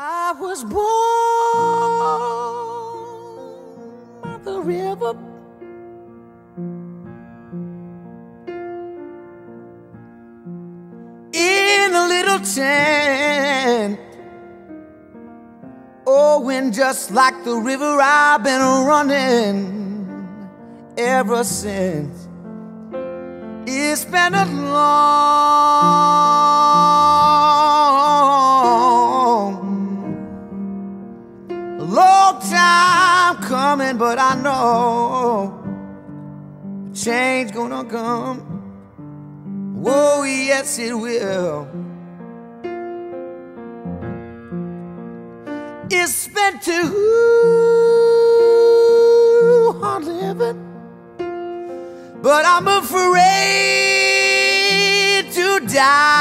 I was born by the river. In a little tent. Oh, and just like the river, I've been running ever since. It's been a long, long time coming, but I know change gonna come. Oh, yes, it will. It's been too hard living. But I'm afraid to die.